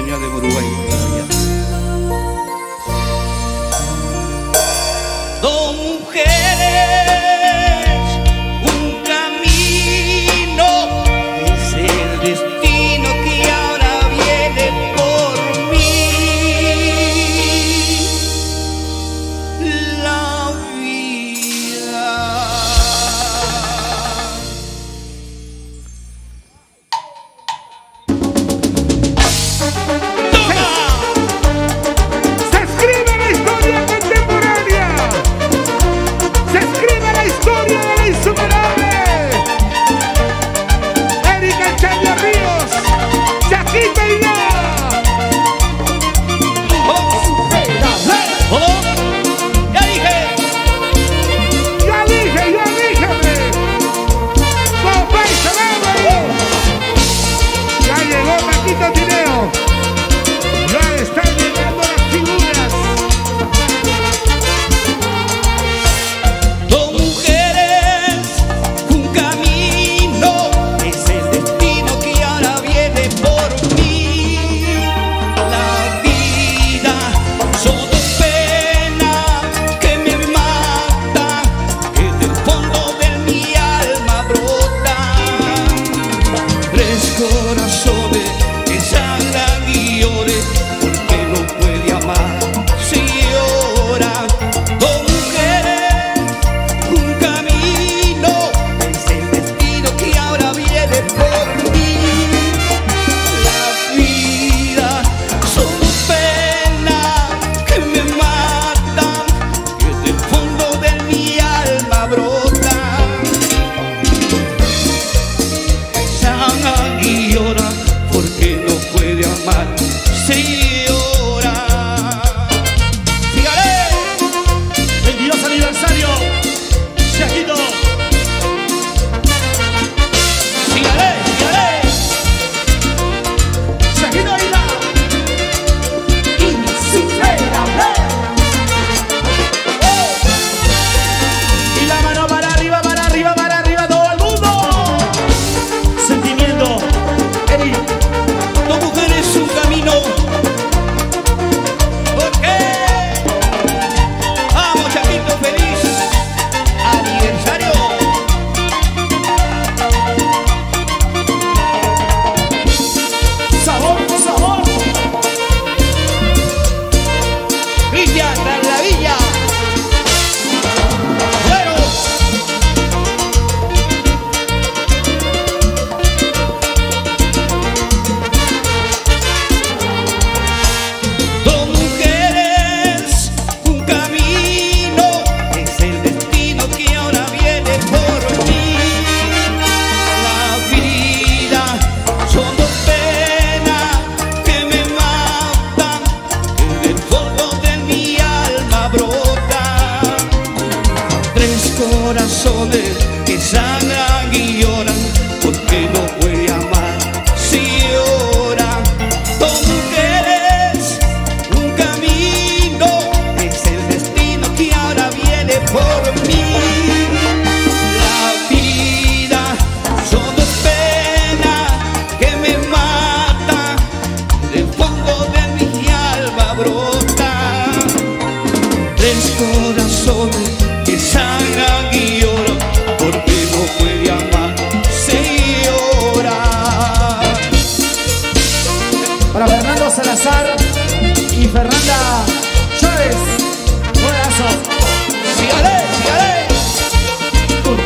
señor de Uruguay. Martínez. con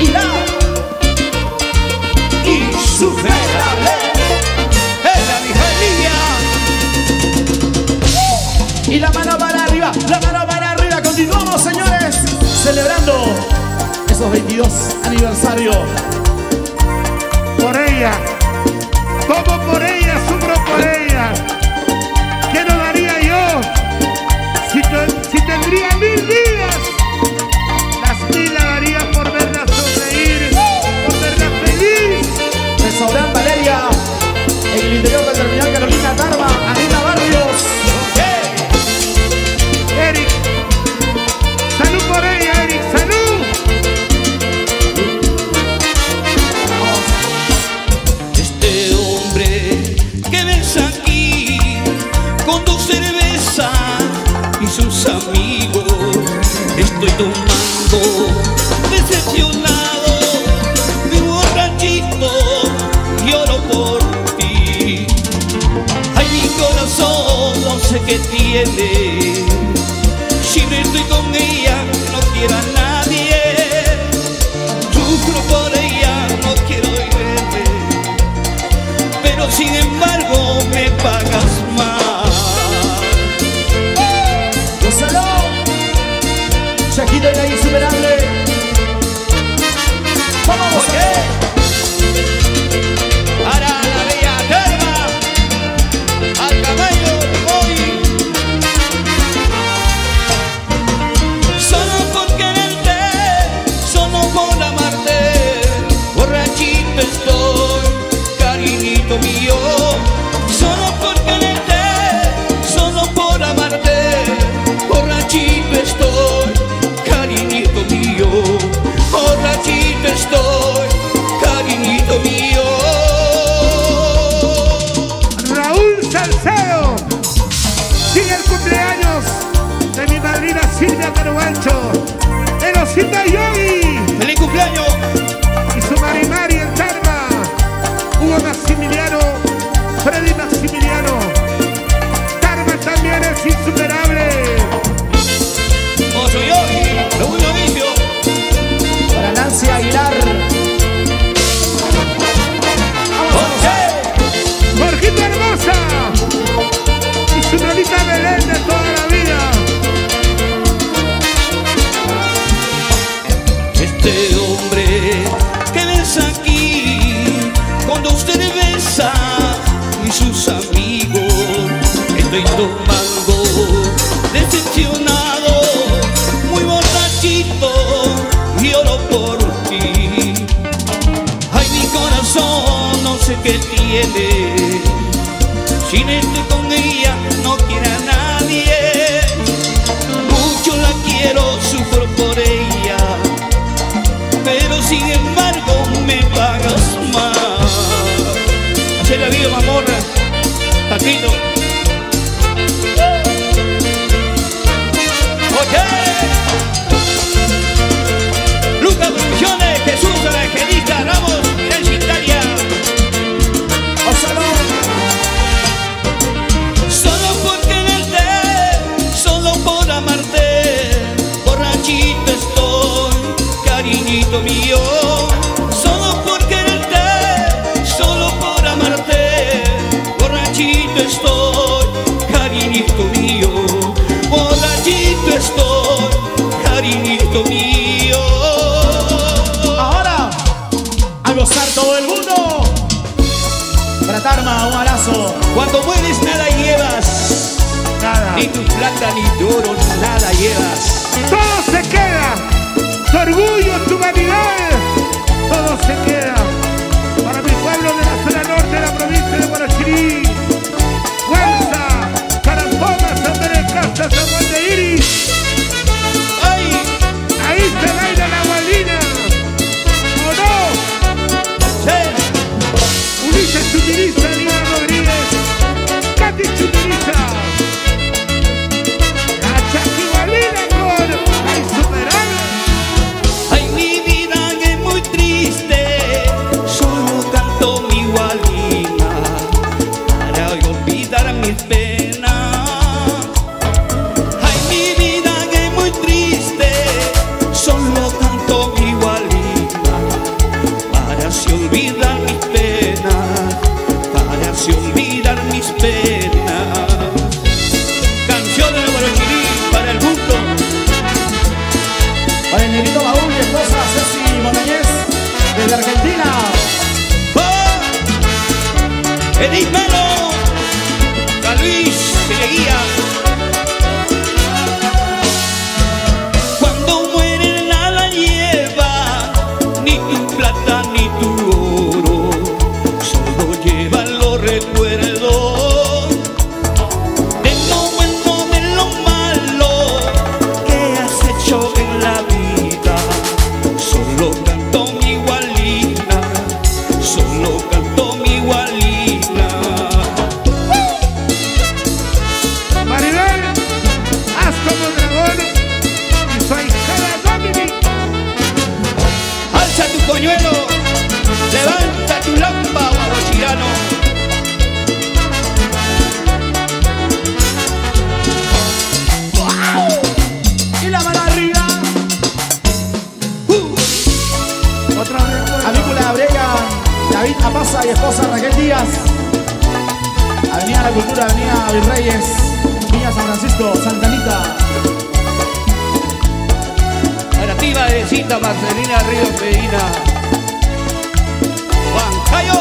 y la y superable es la Y la mano para arriba, la mano para arriba, continuamos señores, celebrando esos 22 aniversarios. Por ella, como por ella. que tiene. Caruancho, el osito Yogi. ¡Feliz cumpleaños! Cuando mueres nada llevas, ni tu plata ni tu oro, nada llevas. dímelo. San Luis, guía. Amasa y esposa Raquel Díaz. Avenida La Cultura, Avenida Virreyes, Villa San Francisco, Santanita. Operativa de cita Marcelina Río Medina. Juan Cayo,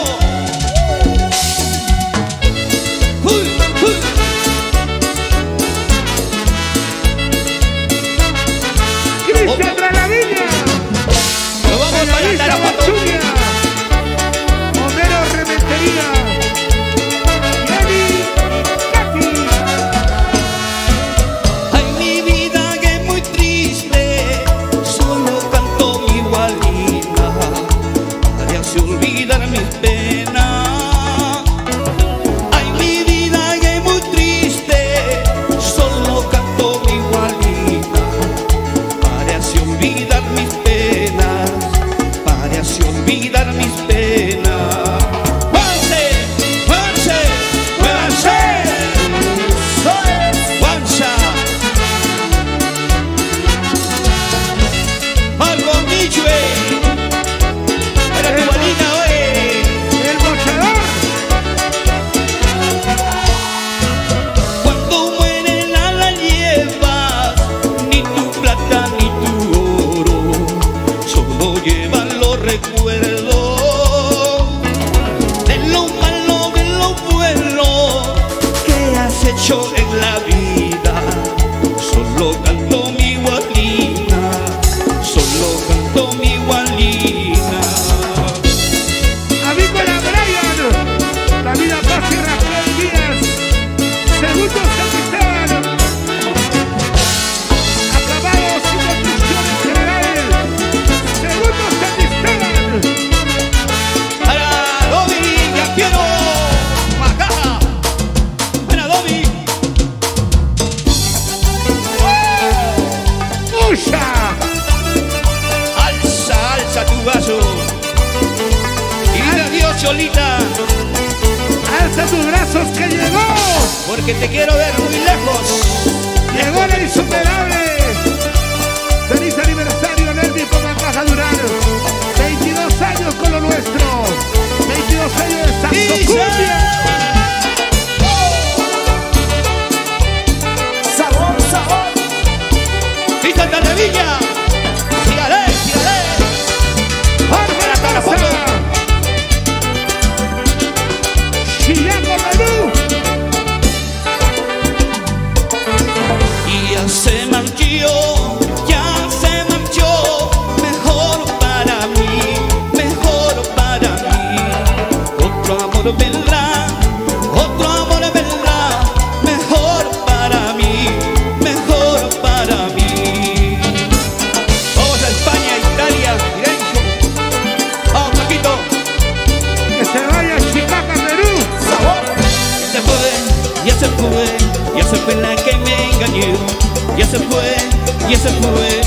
Cristian Granadilla. Nos vamos a la, la, la, Maria. en la vida. de tus brazos que llegó. Porque te quiero ver muy lejos. Llegó la insuperable. Feliz aniversario, Nervi, como vas a durar. 22 años con lo nuestro. 22 años de Santo Cumbia. Santa Revilla. eso fue, y eso fue.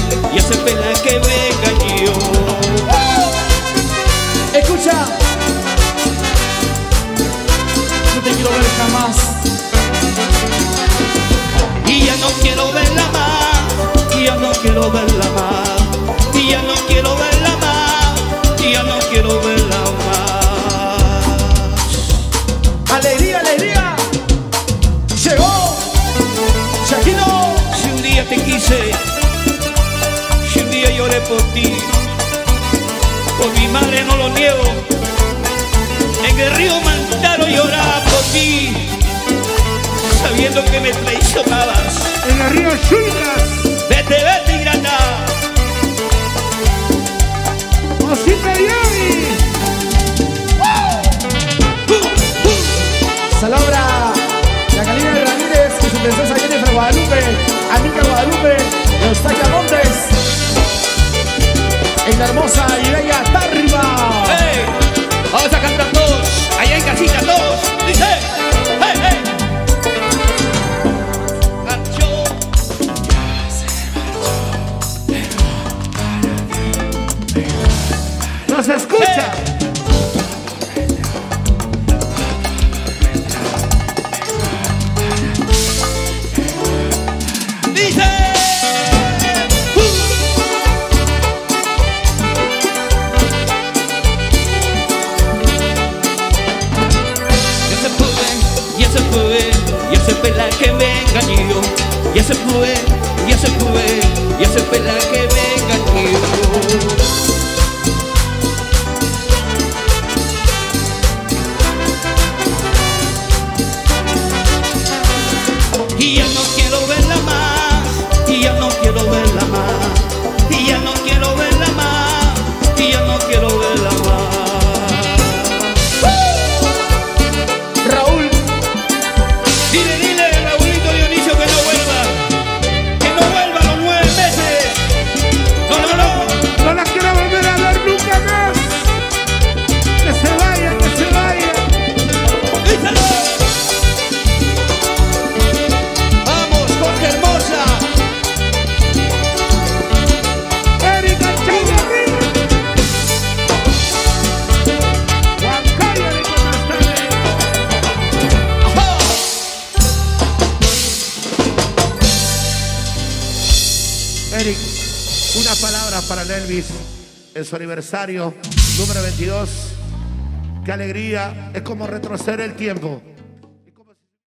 madre no lo niego. En el río Mantaro lloraba por ti, sabiendo que me traicionabas. En el río Chulcas. Vete, vete, ingrata. Osita Yami. Salobra, la Karina Ramírez y su princesa Jennifer Guadalupe, Amica Guadalupe, Eustaquia Montes en la hermosa y bella tarde. chicas todos, dice. su aniversario número 22. Qué alegría, es como retroceder el tiempo.